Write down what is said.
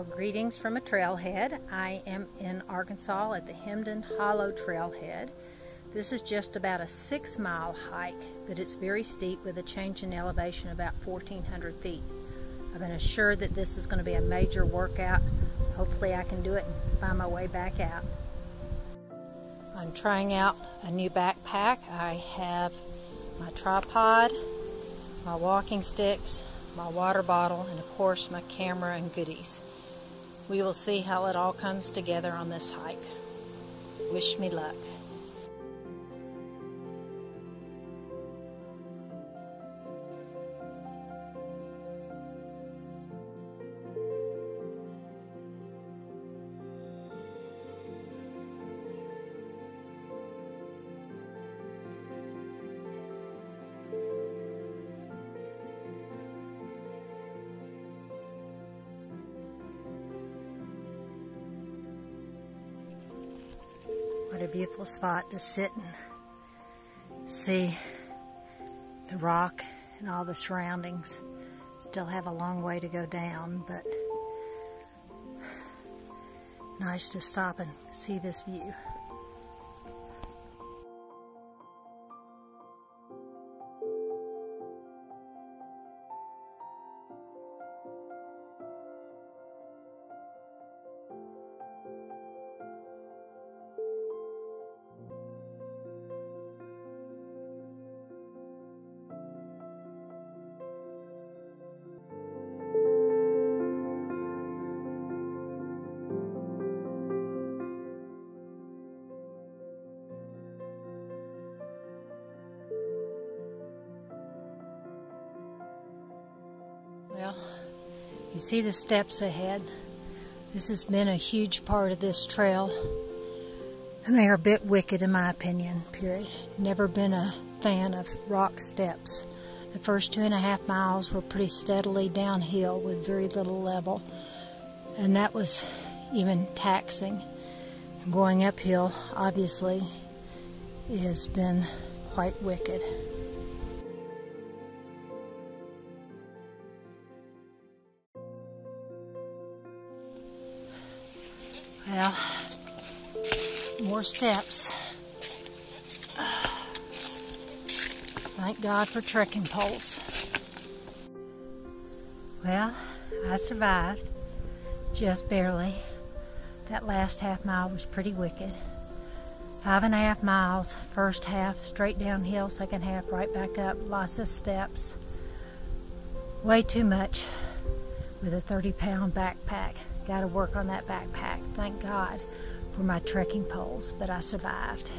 Well, greetings from a trailhead. I am in Arkansas at the Hemmed-in Hollow Trailhead. This is just about a six mile hike, but it's very steep with a change in elevation about 1,400 feet. I've been assured that this is going to be a major workout. Hopefully I can do it and find my way back out. I'm trying out a new backpack. I have my tripod, my walking sticks, my water bottle, and of course my camera and goodies. We will see how it all comes together on this hike. Wish me luck. Beautiful spot to sit and see the rock and all the surroundings. Still have a long way to go down, but nice to stop and see this view. Well, you see the steps ahead. This has been a huge part of this trail, and they are a bit wicked in my opinion, period. Never been a fan of rock steps. The first two and a half miles were pretty steadily downhill with very little level, and that was even taxing. Going uphill, obviously, has been quite wicked. Well, more steps. Thank God for trekking poles. Well, I survived, just barely. That last half mile was pretty wicked. Five and a half miles, first half straight downhill, second half right back up, lots of steps. Way too much with a 30 pound backpack. Got to work on that backpack. Thank God for my trekking poles, but I survived.